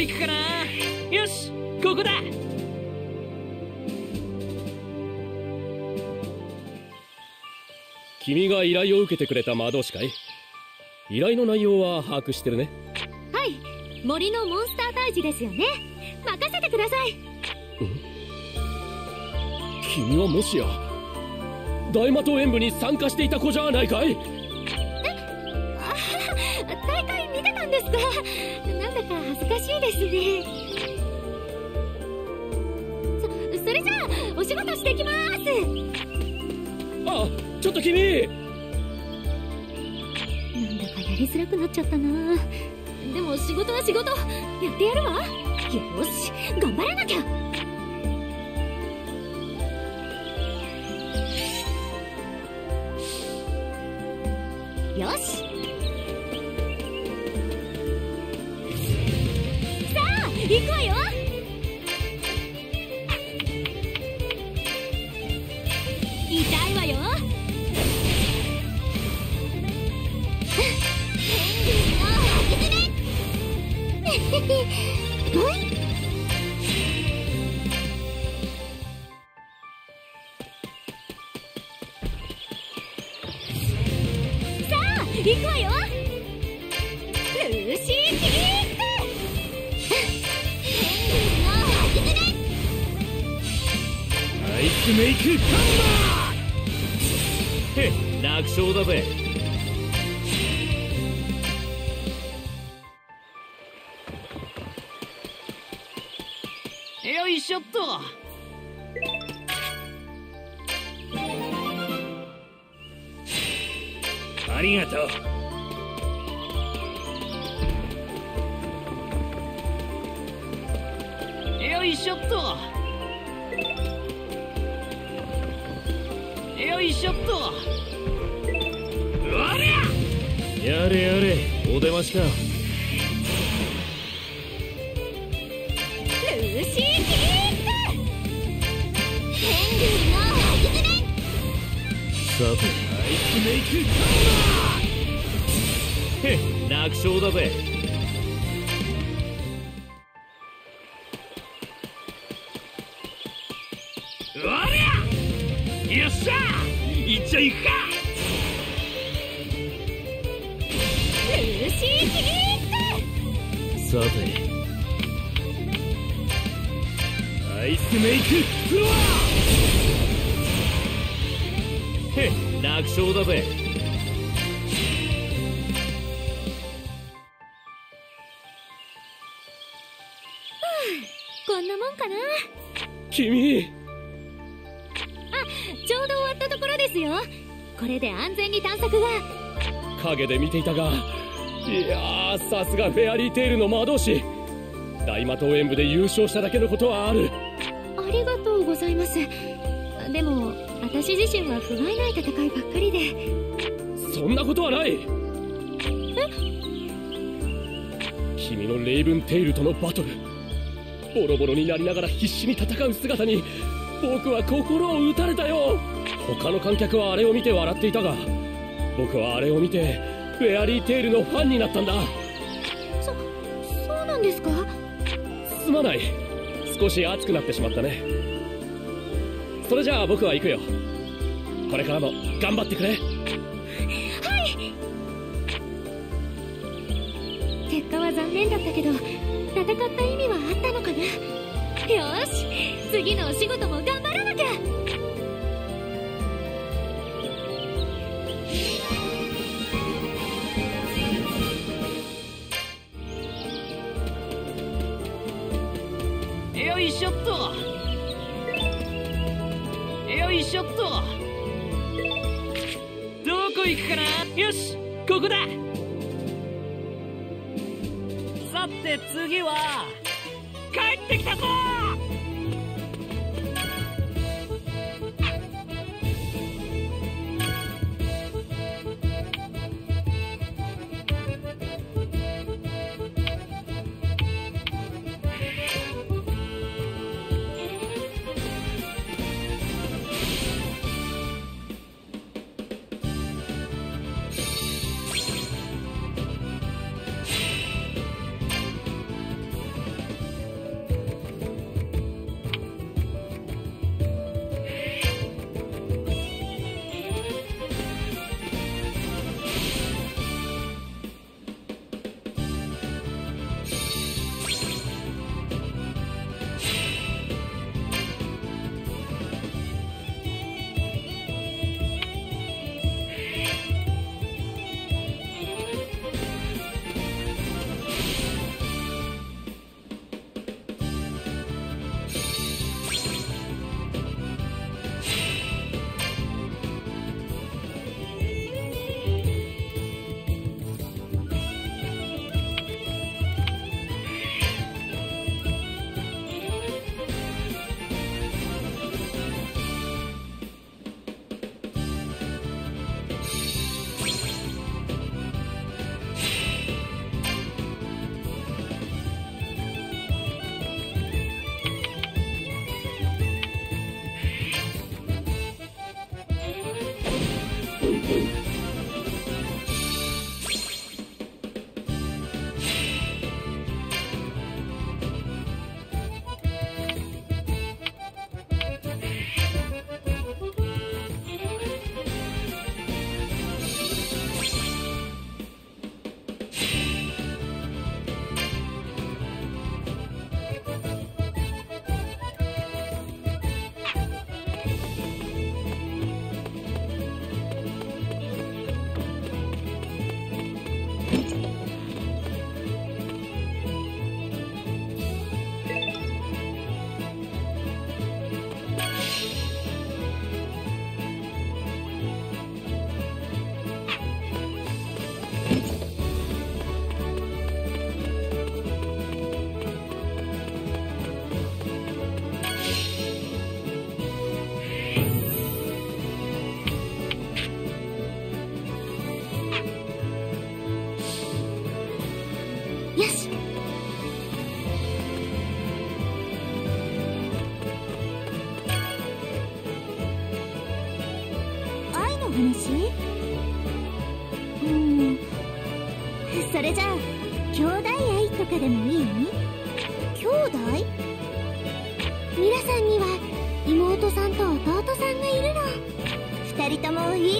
こ行くかなよしここだ。君が依頼を受けてくれた魔導士かい？依頼の内容は把握してるね。はい森のモンスター退治ですよね。任せてください。君はもしや大魔党演舞に参加していた子じゃないかい？あ大会見てたんですか？しいですね。そそれじゃあお仕事してきます。あちょっと君。なんだかやりづらくなっちゃったな。でも仕事は仕事。やってやるわ。よし頑張らなきゃ。よしさあありがとう。よいしょっとよいしょっとありゃやれやれお出ましか。ルーシーキーさてアイスメイクへ楽勝だぜ。ありゃ！よっしゃ！いっちゃいさて。アイスメイク勝だぜこんなもんかな。君。ちょうど終わったところですよ。これで安全に探索が。影で見ていたが。いやーさすがフェアリーテイルの魔導士。大魔党演舞で優勝しただけのことはある私自身は不甲斐ない戦いばっかりで。そんなことはない。君のレイブンテイルとのバトルボロボロになりながら必死に戦う姿に僕は心を打たれたよ。他の観客はあれを見て笑っていたが僕はあれを見てフェアリーテイルのファンになったんだ。そそうなんですか？すまない。少し熱くなってしまったね。それじゃあ僕は行くよこれからも頑張ってくれ。結果は残念だったけど戦った意味はあったのかな？よし次のお仕事も頑張らなきゃ！よいしょっと。よいしょっとどこ行くかなよしここだ。さて次は。帰ってきたぞ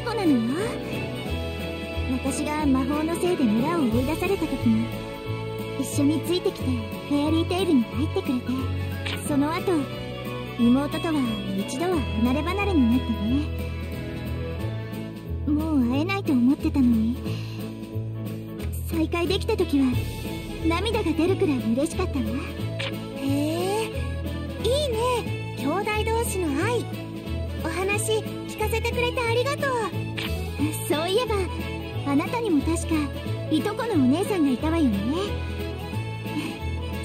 い子なのよ私が魔法のせいで村を追い出された時も一緒についてきてフェアリーテイルに入ってくれてその後妹とは一度は離れ離れになってね。もう会えないと思ってたのに。再会できた時は涙が出るくらい嬉しかったわ。へえいいね。兄弟同士の愛。お話聞かせてくれてにも確かいとこのお姉さんがいたわよね。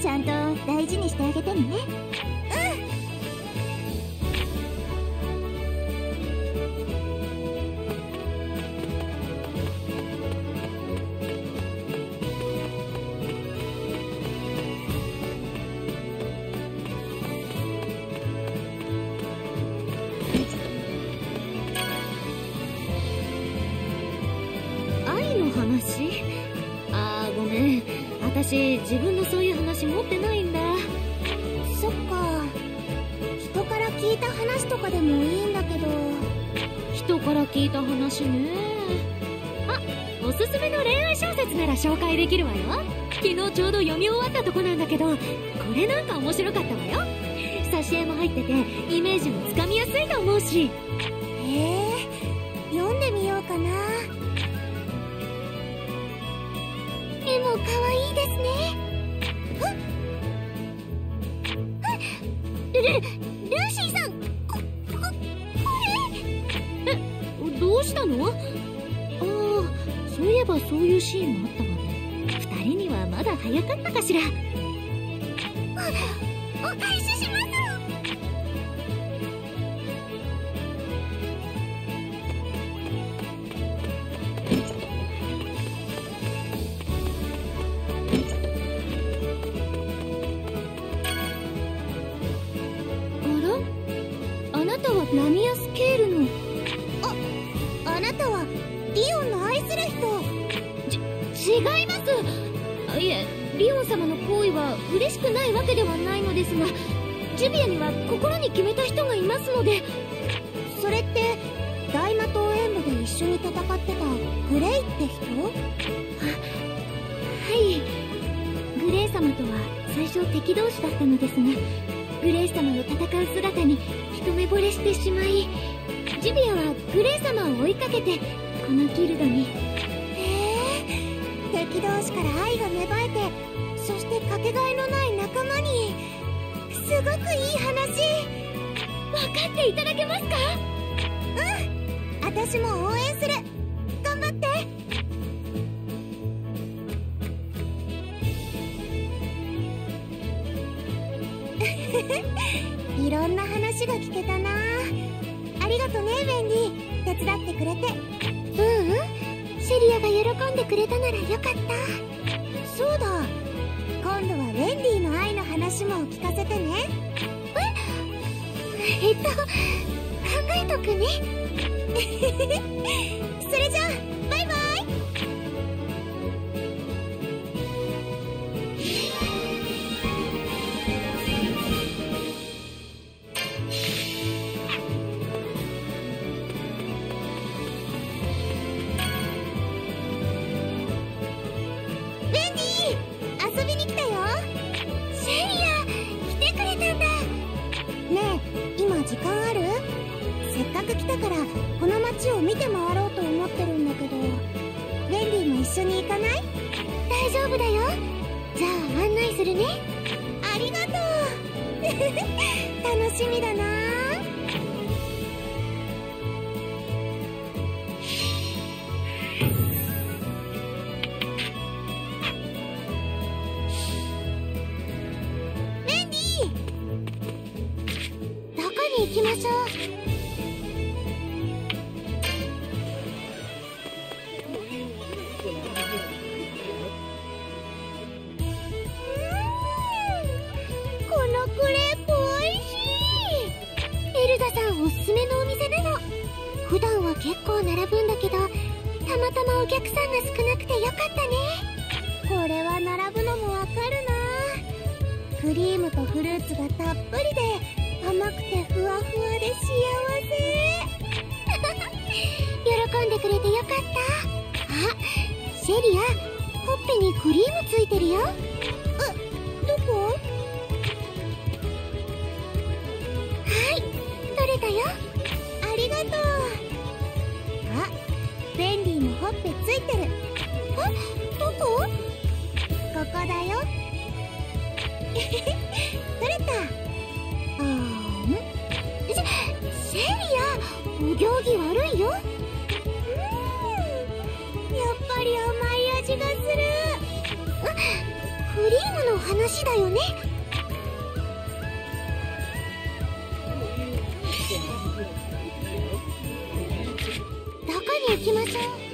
ちゃんと大事にしてあげてね。自分のそういう話持ってないんだ。そっか。人から聞いた話とかでもいいんだけど。人から聞いた話ね。あおすすめの恋愛小説なら紹介できるわよ。昨日ちょうど読み終わったとこなんだけどこれなんか面白かったわよ。挿絵も入っててイメージもつかみやすいと思うしも可愛いですね。ルルルーシーさん。こここえどうしたの？ああそういえばそういうシーンもあったわね。二人にはまだ早かったかしら。いろんな話が聞けたな。ありがとねウェンディ。手伝ってくれて。ううん。シェリアが喜んでくれたならよかった。そうだ。今度はウェンディの愛の話も聞かせてね。ええっと考えとくね。それじゃあほっぺついてる。えどこ？ここだよ。取れた。んリアお行儀悪いよ。うんやっぱり甘い味がする。クリームの話だよね。どこに行きましょう。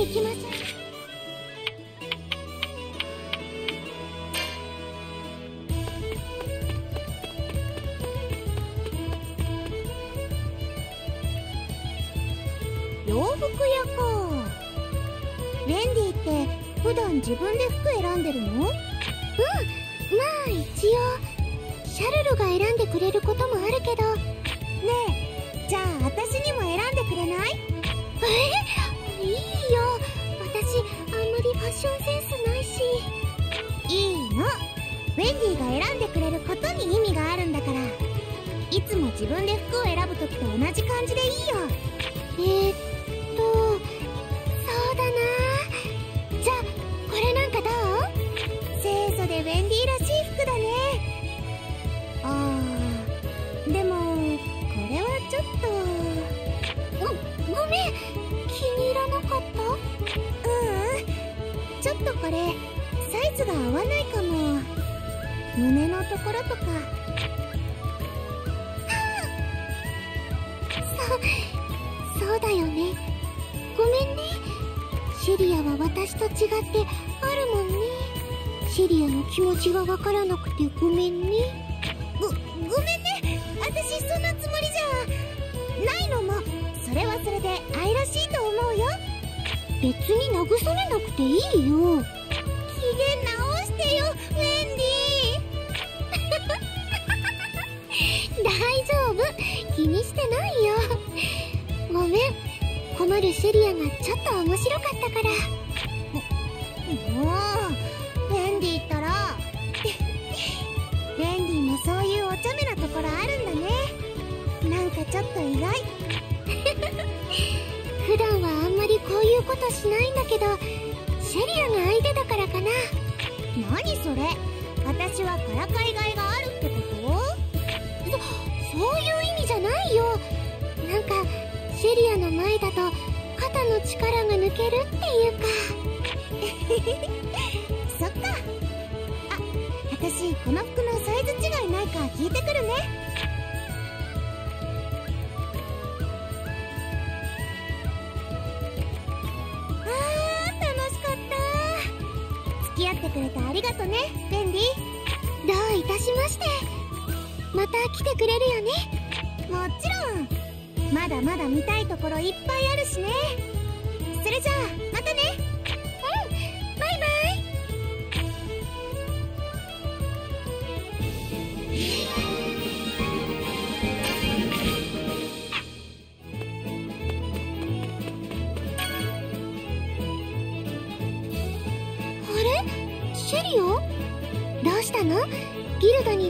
行きま洋服屋か。レンディって普段自分で服選んでるの？うん。まあ一応シャルルが選んでくれることもある分で服を選ぶ時と同じ感じでいいよ。へえ何それ？私はからかいがいがあるってこと？そそういう意味じゃないよ。なんかシェリアの前だと肩の力が抜けるっていうか。そっか。あ私この服のサイズ違いないか聞いてくるね。がとねベンディ。どういたしまして。また来てくれるよね。もちろん。まだまだ見たいところいっぱいあるしね。それじゃあまたねギルドに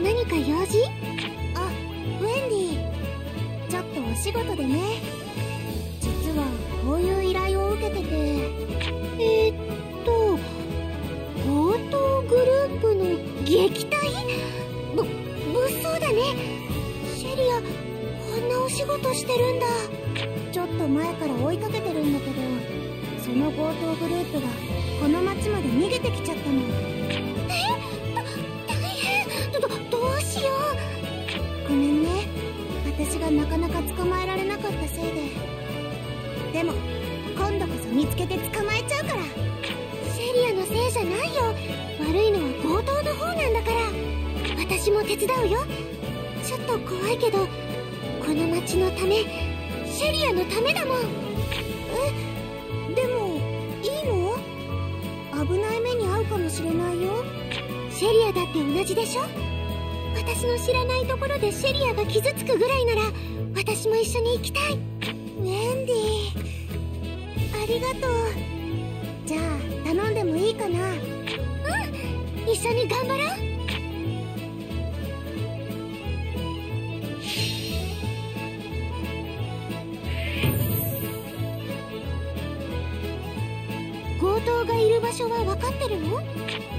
場所は分かってるの？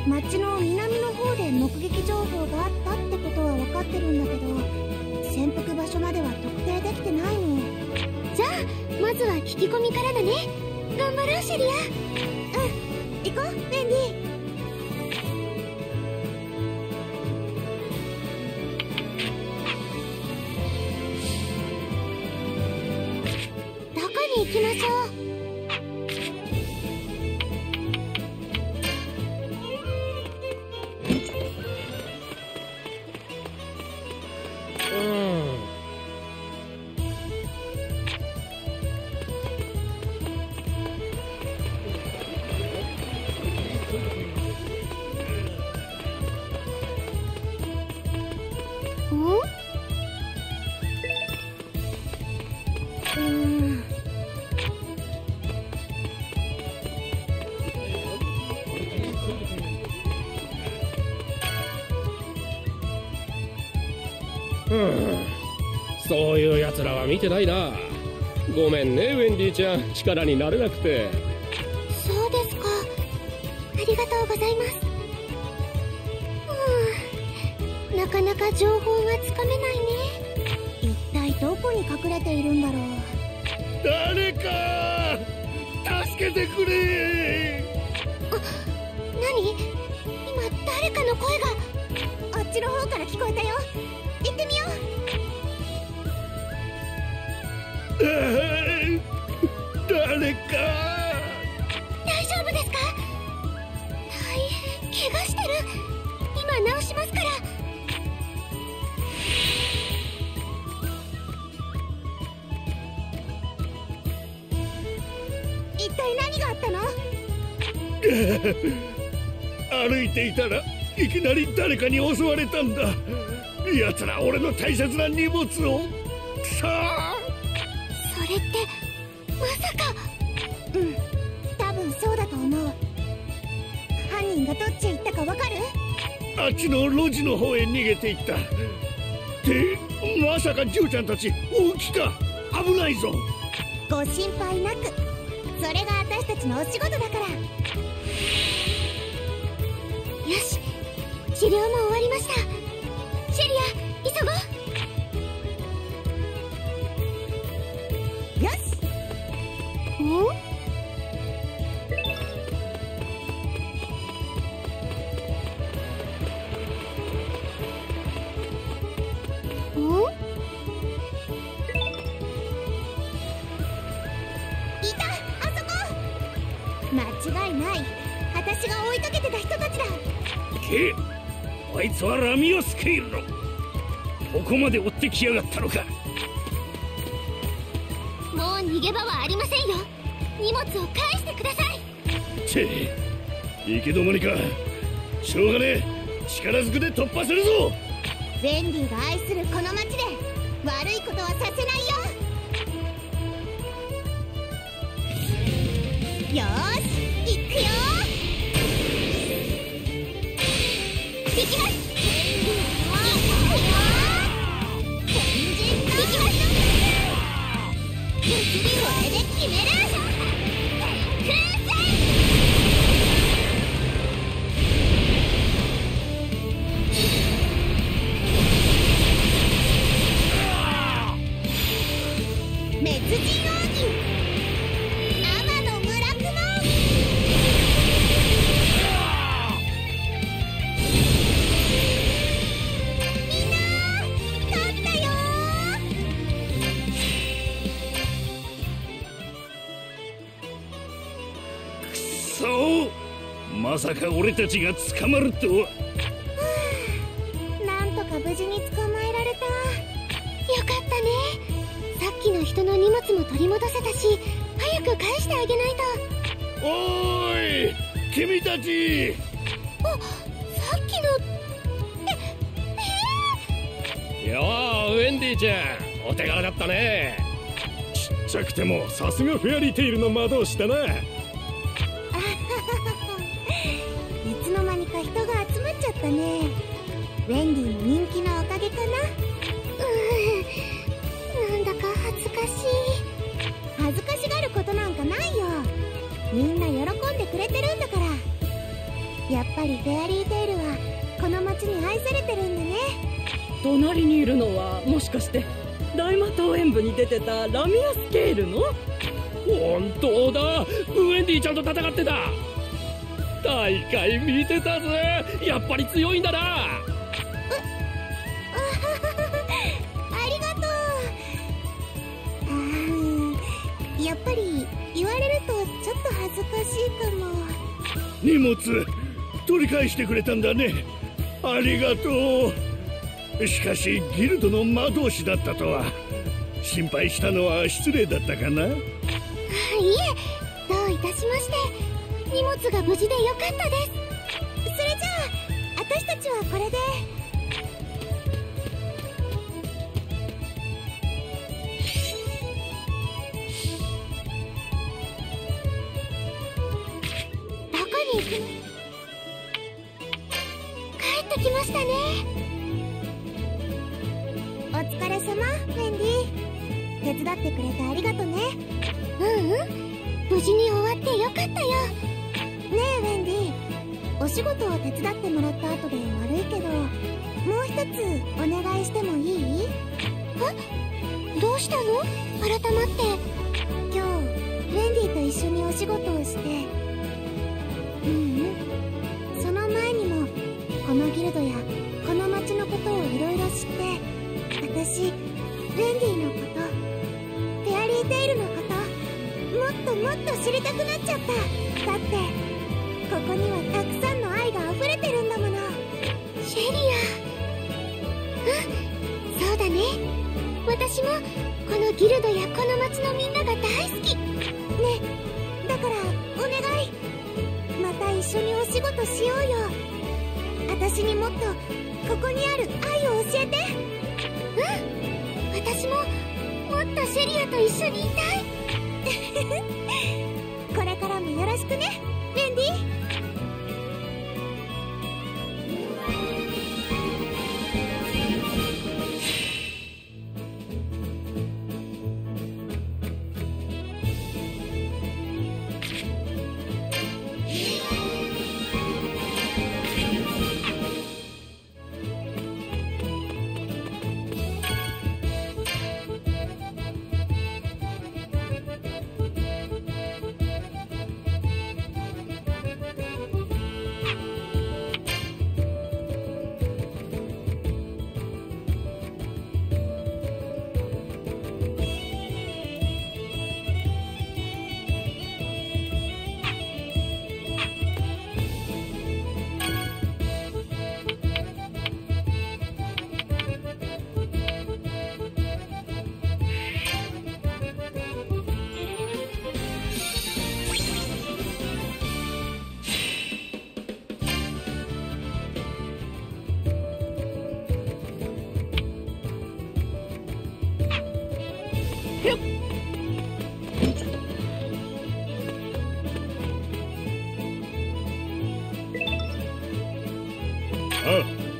町の南の方で目撃情報があったってことは分かってるんだけど潜伏場所までは特定できてないの。じゃあまずは聞き込みからだね。頑張ろうシェリア。うん行こうウェンディ見てないな。ごめんねウェンディちゃん。力になれなくて。そうですか。ありがとうございます。うん。なかなか情報がつかめないね。一体どこに隠れているんだろう。誰か助けてくれ。何？今誰かの声が。あっちの方から聞こえたよ一体何があったの？歩いていたらいきなり誰かに襲われたんだ。奴ら俺の大切な荷物を。さあ。それってまさか。うん。多分そうだと思う。犯人がどっちへ行ったかわかる？あっちの路地の方へ逃げていった。でまさか嬢ちゃんたち大きか？危ないぞ。ご心配なくそれが私たちのお仕事だから。よし治療も終わりました。シェリア急ごう。ケイルのここまで追ってきやがったのか。もう逃げ場はありませんよ。荷物を返してください。チェ行き止まりかしょうがねえ。力ずくで突破するぞ。ウェンディが愛するこの町でまさか俺たちが捕まるとは。なんとか無事に捕まえられた。よかったね。さっきの人の荷物も取り戻せたし早く返してあげないと。おーい君たち。あさっきのいやあウェンディちゃん。お手柄だったね。ちっちゃくてもさすがフェアリーテイルの魔導士だなったね。ウェンディの人気のおかげかな。うん。なんだか恥ずかしい。恥ずかしがることなんかないよ。みんな喜んでくれてるんだから。やっぱりフェアリーテイルはこの町に愛されてるんだね。隣にいるのはもしかして大魔党演舞に出てたラミアスケールの？本当だ。ウェンディちゃんと戦ってた大会見てたぜ。やっぱり強いんだな。ありがとう。あーやっぱり言われるとちょっと恥ずかしいかも。荷物取り返してくれたんだね。ありがとう。しかしギルドの魔導士だったとは。心配したのは失礼だったかな。いえどういたしまして荷物が無事でよかったです。どうしたの？改まって。今日ウェンディと一緒にお仕事をして。ううん。その前にもこのギルドやこの町のことをいろいろ知って。私ウェンディのこと。フェアリーテイルのこと。もっともっと知りたくなっちゃった。だってここにはたくさんの私もこのギルドやこの町のみんなが大好き。ね。だからお願い。また一緒にお仕事しようよ。私にもっとここにある愛を教えて。うん。私ももっとシェリアと一緒にいたい。これからもよろしくねウェンディあ嗯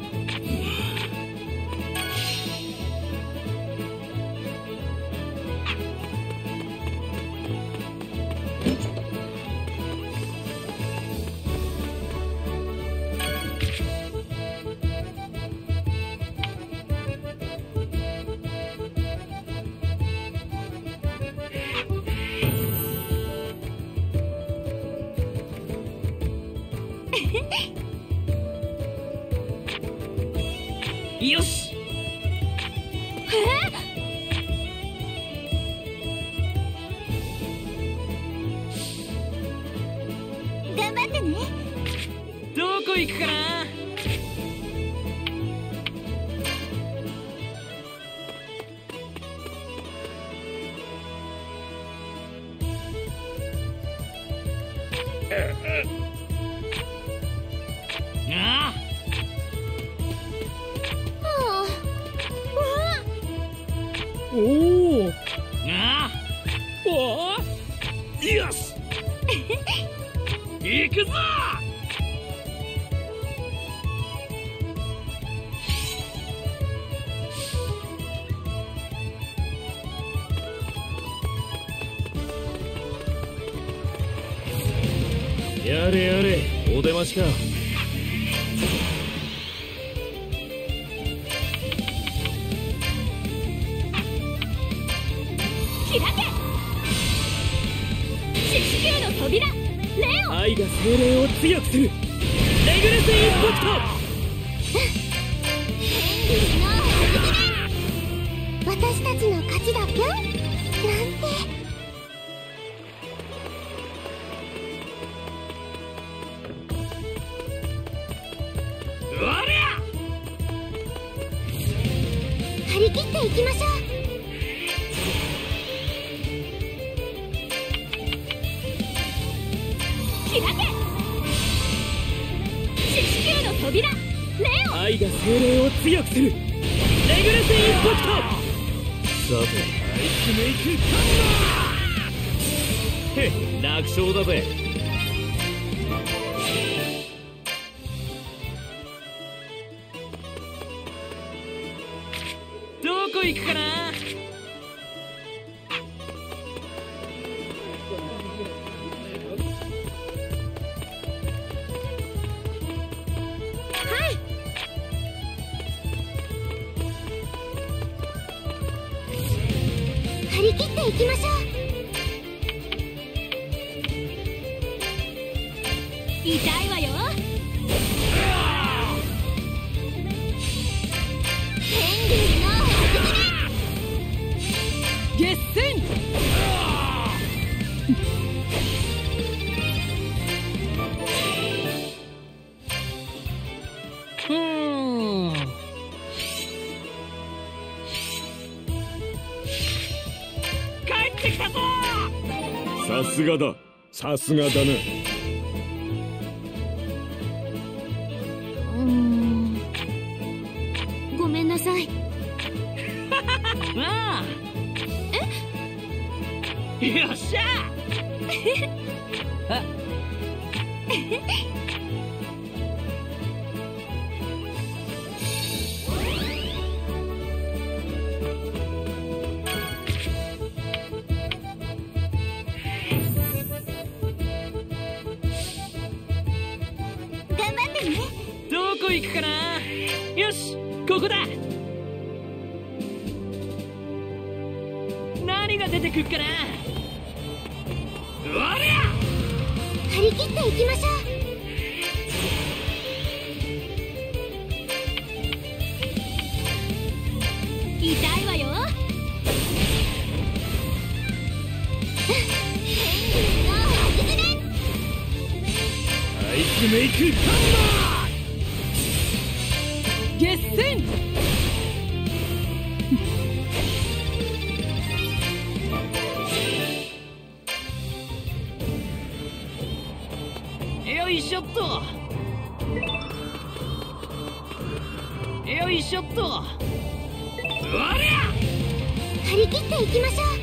let's go. 扉レオ愛が精霊を強くする。レグスインパクト。さてアイスメイクカンバーへ楽勝だぜ。どこ行くかな？さすがだな。イスメイクハン。マ ーよいしょっと。よいしょっと。張り切っていきましょう。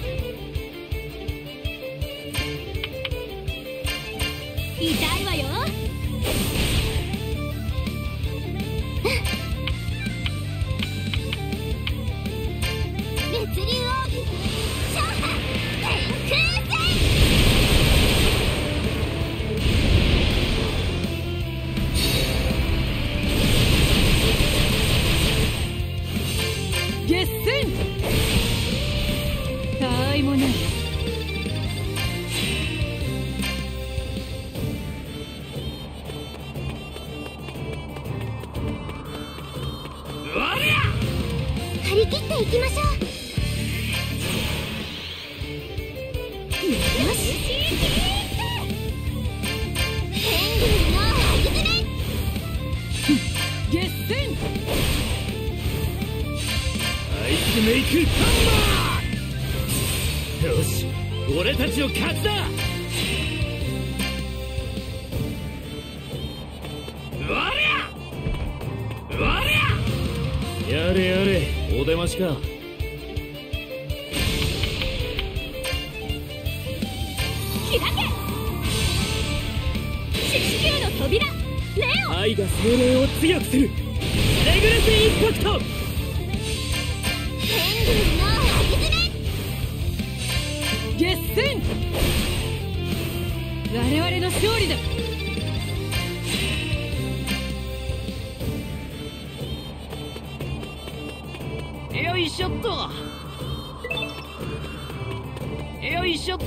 いしょっと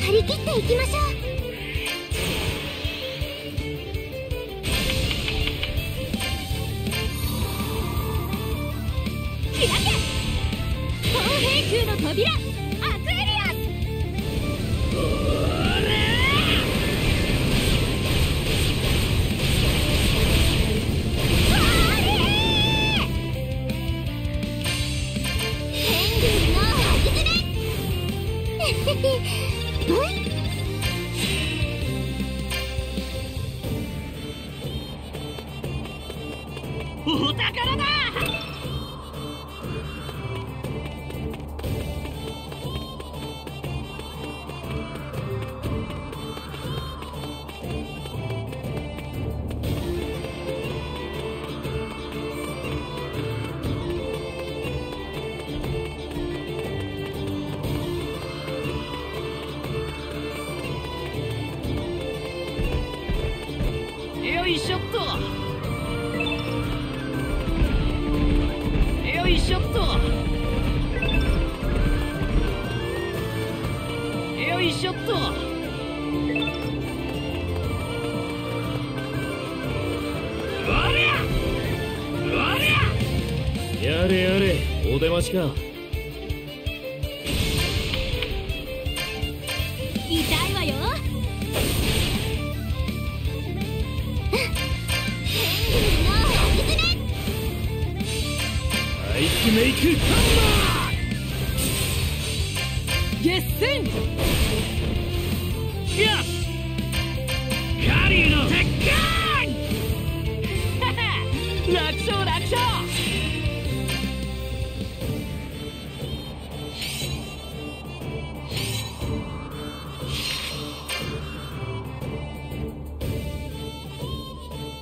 張り切っていきましょう。開け！砲兵空の扉！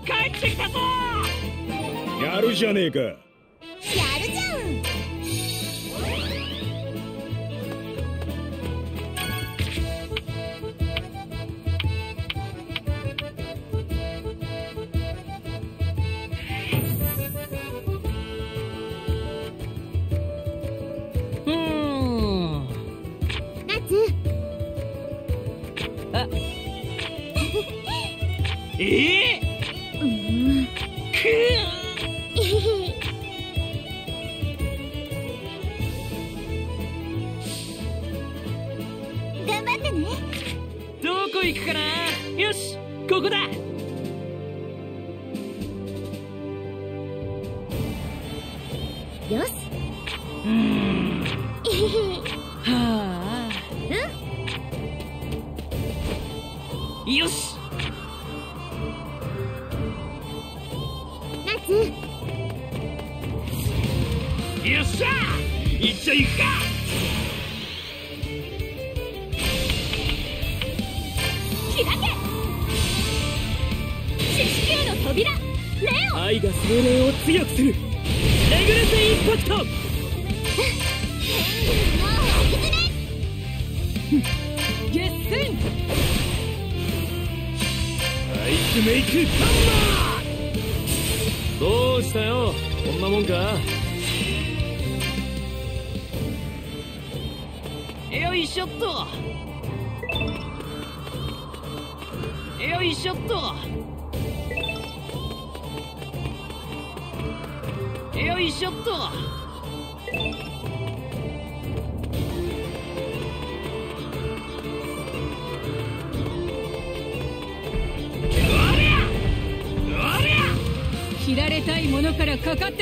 帰ってきたぞやるじゃねえか。やるじゃん。え？ー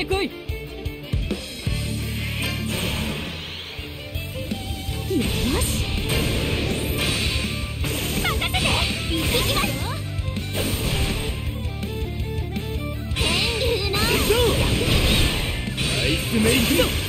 てこい。よし。任せて。行ってきます。よ天竜の。アイスメイク。の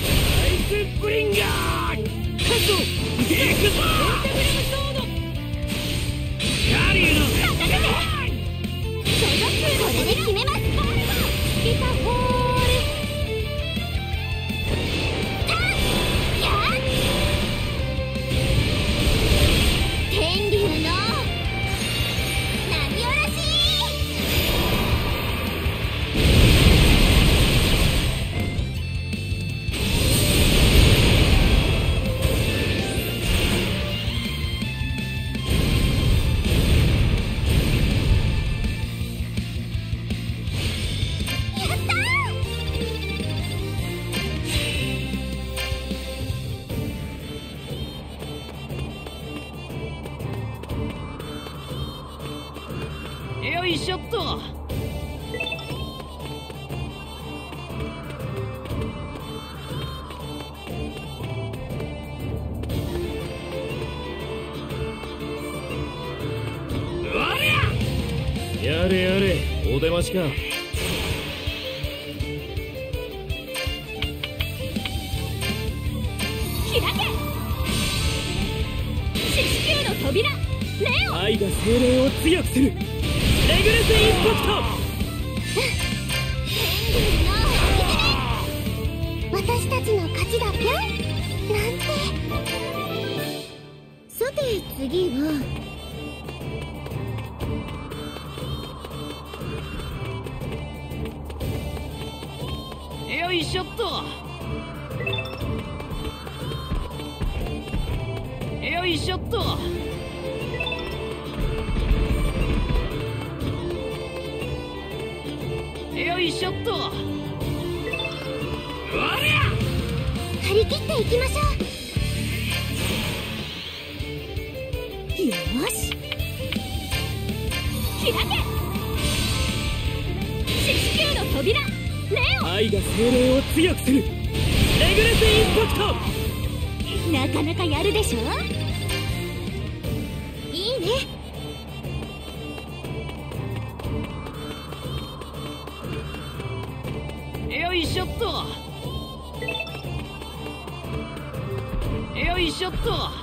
よし。開け。球の扉。レオ愛が精霊を強くする。レグレスインパクト。なかなかやるでしょ？いいね。よいしょっとよいしょっと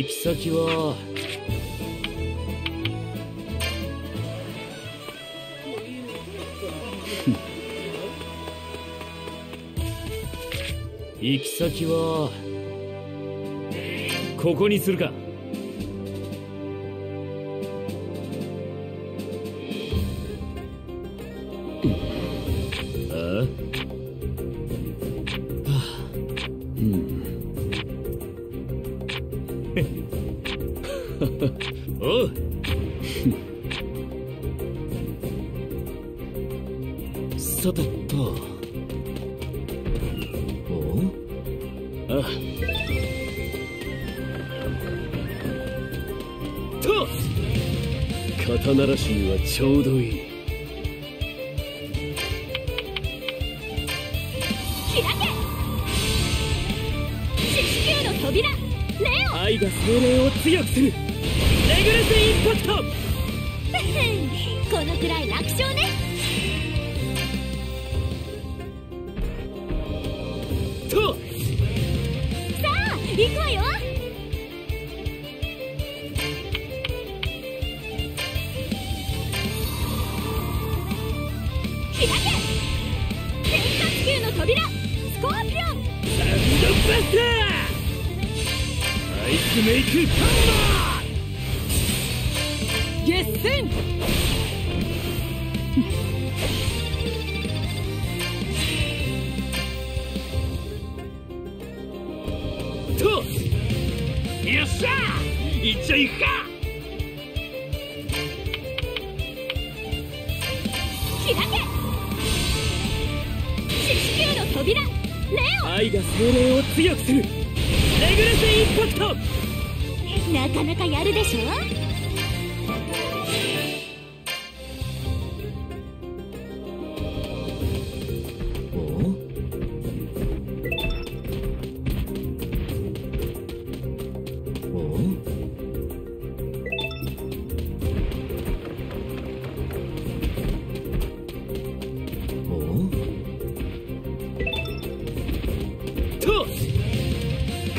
行き先は？行き先は？ここにするか。肩慣らしにはちょうどいい。開け！四死球の扉！レオ！愛が精霊を強くする。レグレスインパクト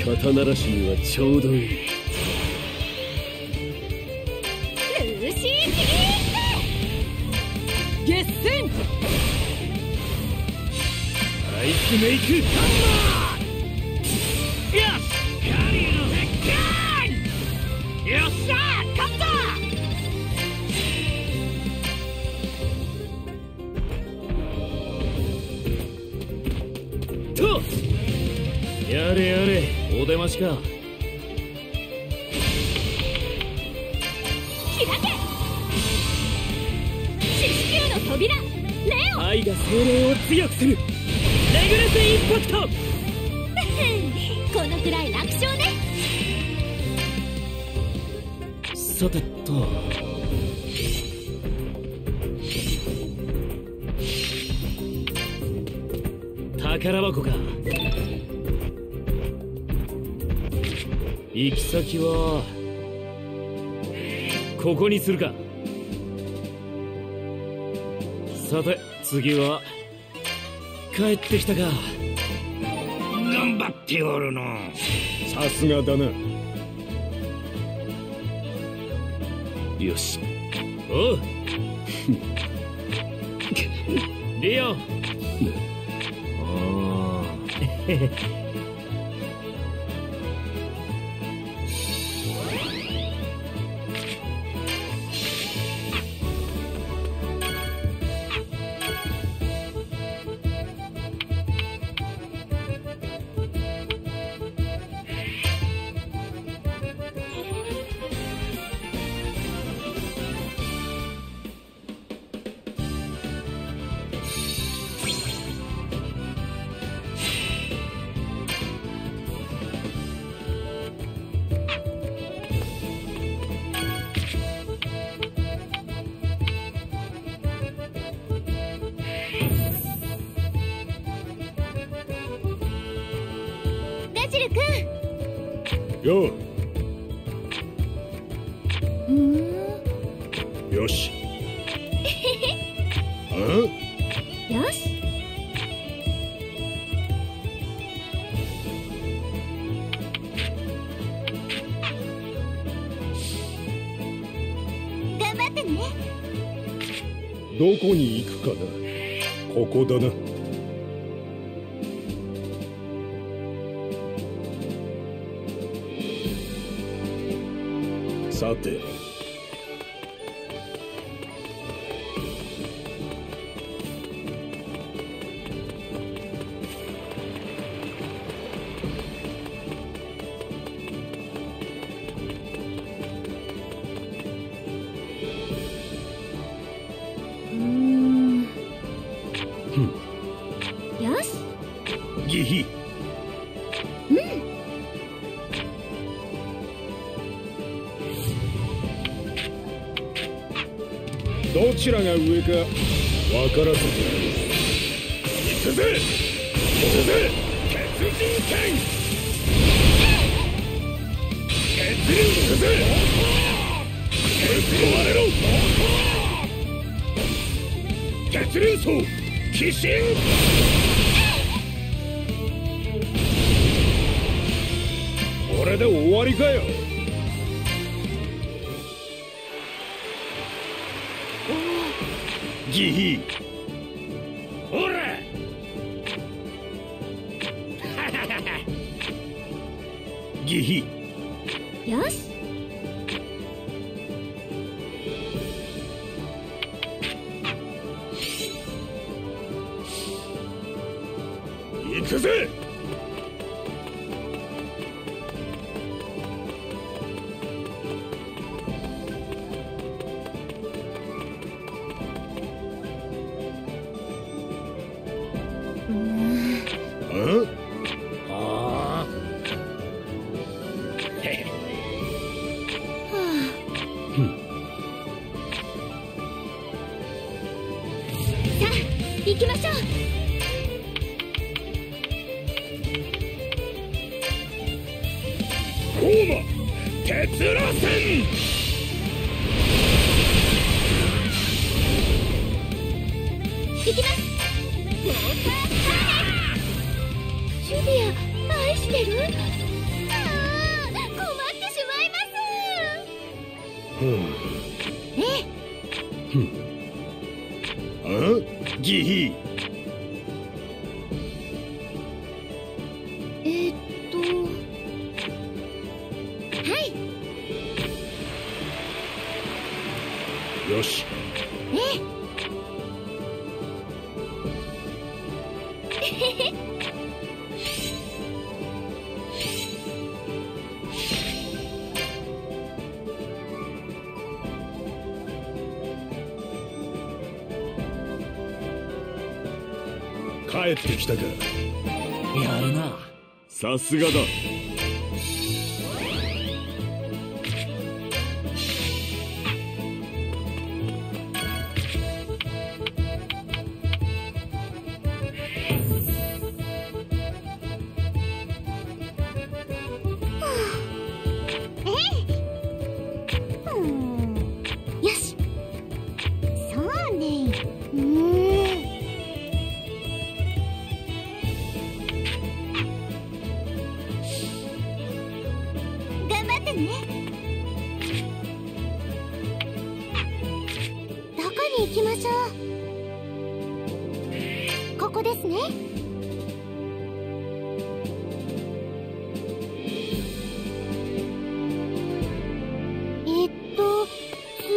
肩慣らしにはちょうどいいルーシー・キリ決戦アイスメイクハンマーお出ましか？扉！レオ！愛が精霊を強くする！レグレスインパクト！このくらい楽勝ね！さてと。宝箱か。行き先はここにするか。さて次は帰ってきたか。頑張っておるの。さすがだな。よし。おう。リオ。ンおよ。うよし。あ よし。頑張ってね。どこに行くかな。ここだな帰ってきたか。やるな。さすがだ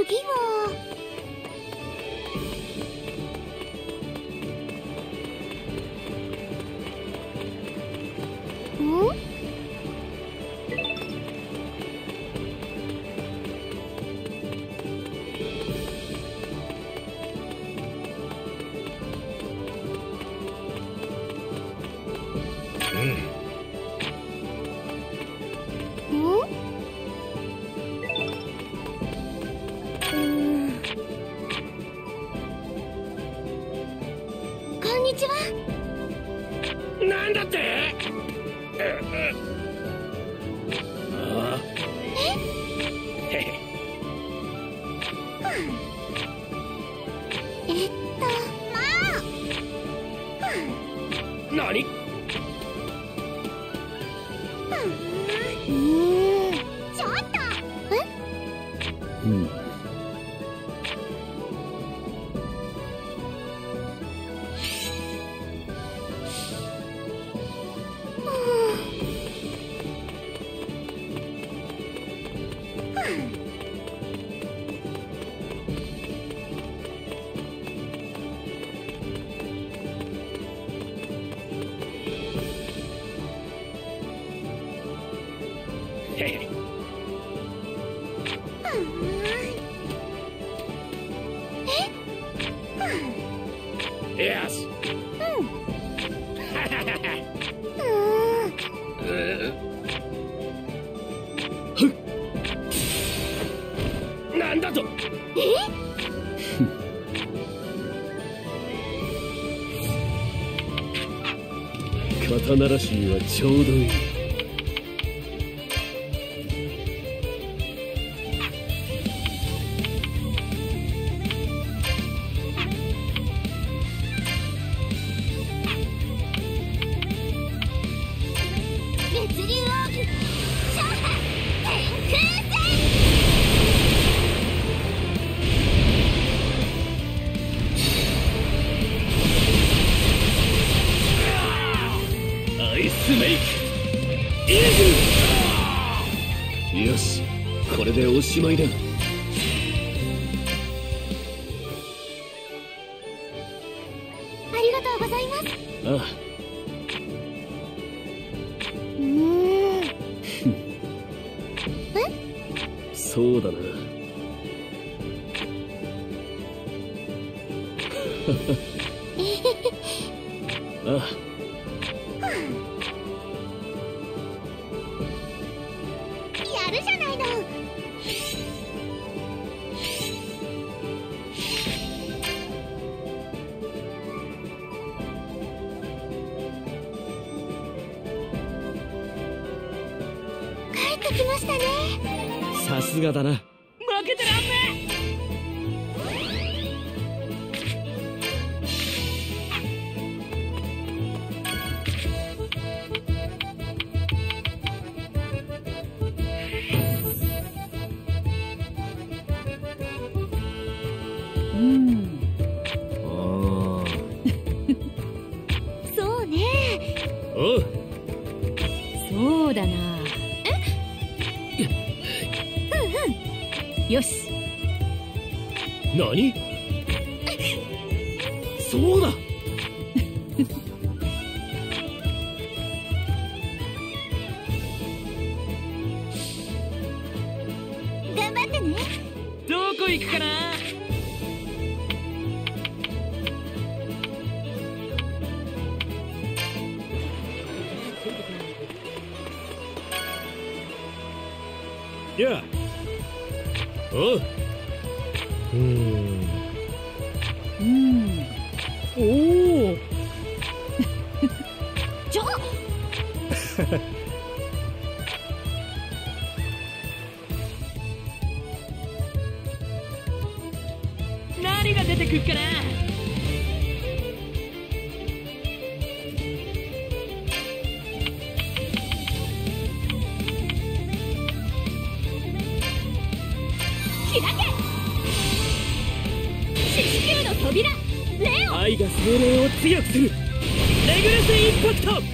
次は。花らしにはちょうどいい。しまいだ何が出てくるかな愛が精霊を強くする。レグルスインパクト。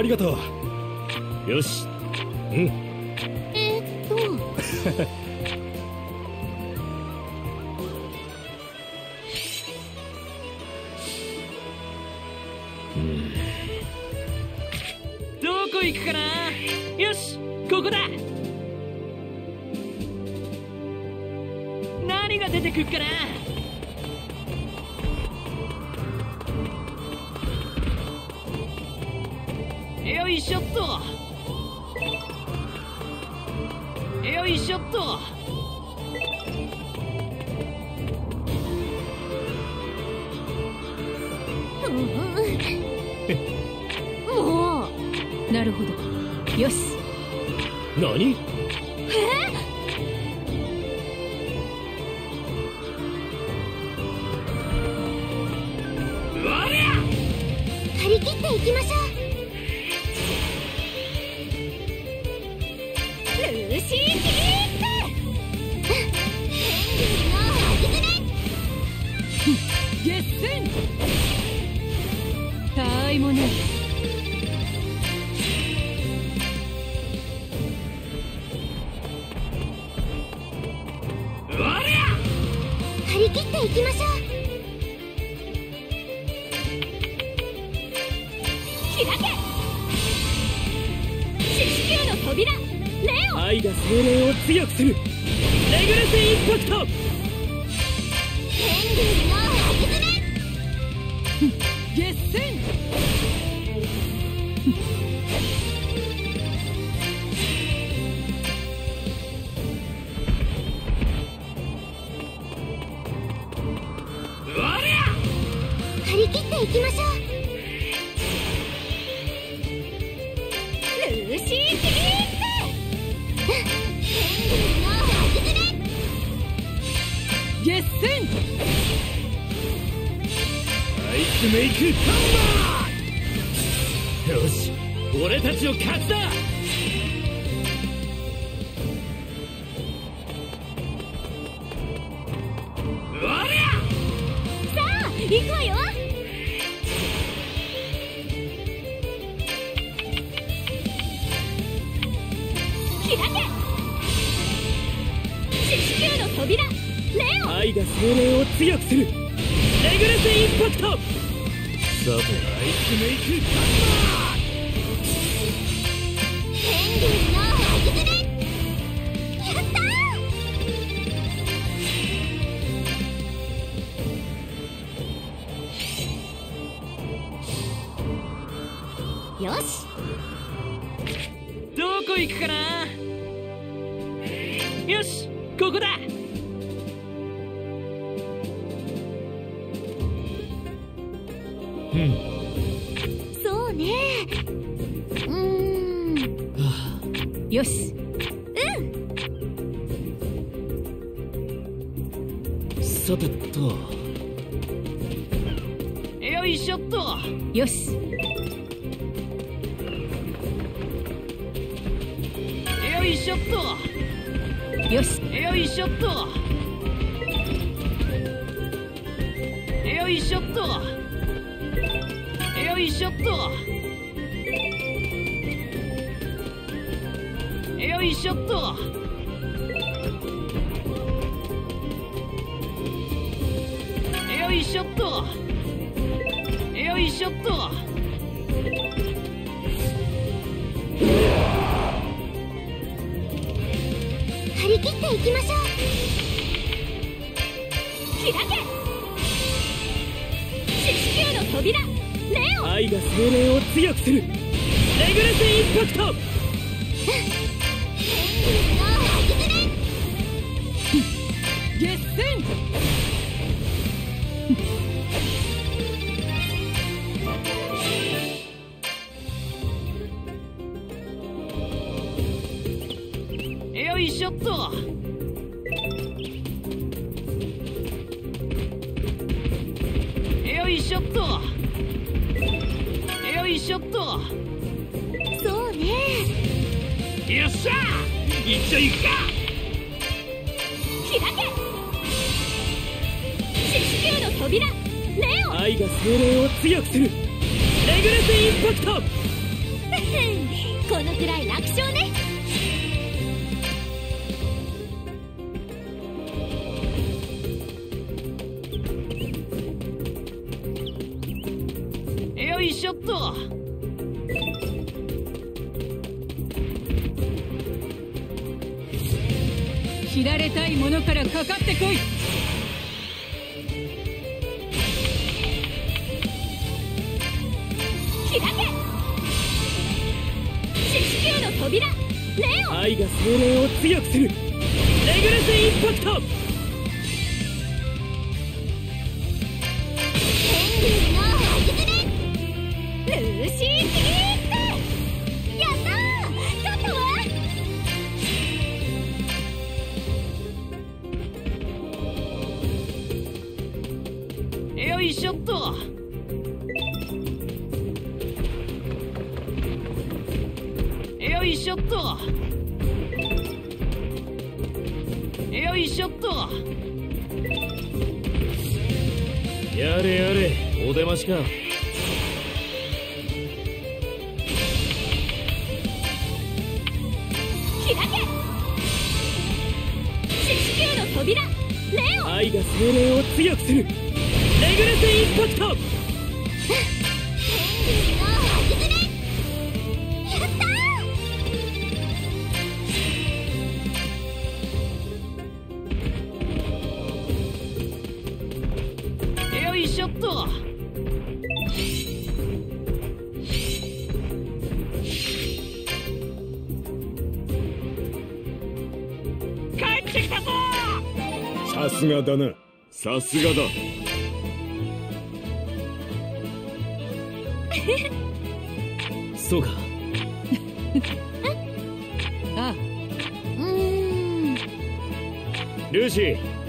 ありがとう。よし。ていきましょう。開け。四死球の扉。レオ愛が精霊を強くする。レグレスインパクト。天竜もよいしょっと。よしよいしょっと。よいしょっと。よいしょっと。よいしょっと。よいしょっと。ちゃった切っていきましょう。開け。球の扉。レオ愛が生命を強くする。レグレスインパクト。やれやれお出ましか。レオ愛が精霊を強くする。レグレスインパクト。がだな。さすがだ。そうか。ああうん。ルーシー。